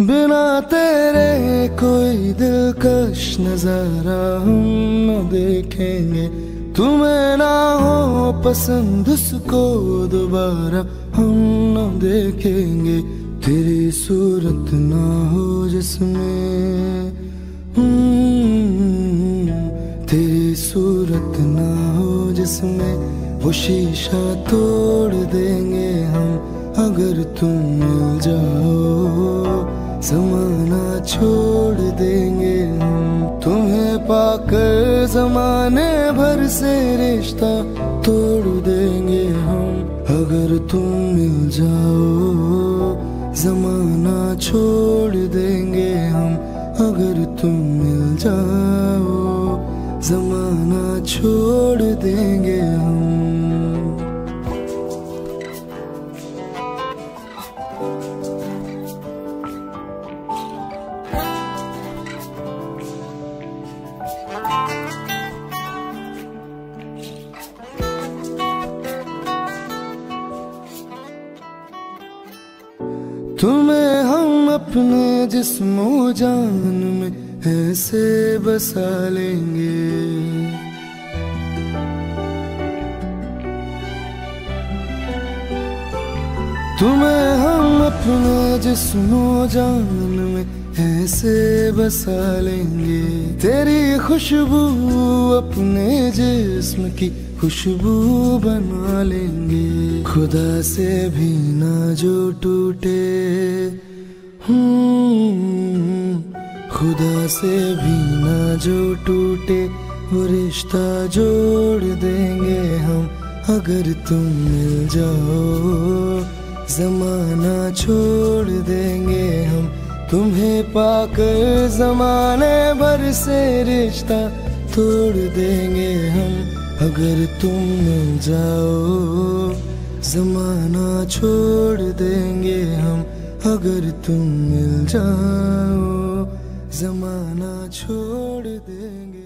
बिना तेरे कोई दिलकश नज़ारा हम न देखेंगे। तुम्हें ना हो पसंद उसको दोबारा हम न देखेंगे। तेरी सूरत ना हो जिसमें हम्म, तेरी सूरत ना हो जिसमें वो शीशा तोड़ देंगे हम अगर तुम मिल जाओ। जमाना छोड़ देंगे हम तुम्हें पाकर जमाने भर से रिश्ता तोड़ देंगे हम। अगर तुम मिल जाओ, जमाना छोड़ देंगे हम। अगर तुम मिल जाओ, जमाना छोड़ देंगे हम। तुम्हें हम अपने जिस्मो जान में ऐसे बसा लेंगे। तुम्हें हम अपने जिस्मो जान में ऐसे बसा लेंगे। तेरी खुशबू अपने जिस्म की खुशबू बना लेंगे। खुदा से भी ना जो टूटे। हम्म, खुदा से भी ना जो टूटे। वो रिश्ता जोड़ देंगे हम अगर तुम मिल जाओ। जमाना छोड़ देंगे तुम्हें पाकर जमाने भर से रिश्ता तोड़ देंगे हम। अगर तुम मिल जाओ, जमाना छोड़ देंगे हम। अगर तुम मिल जाओ, जमाना छोड़ देंगे।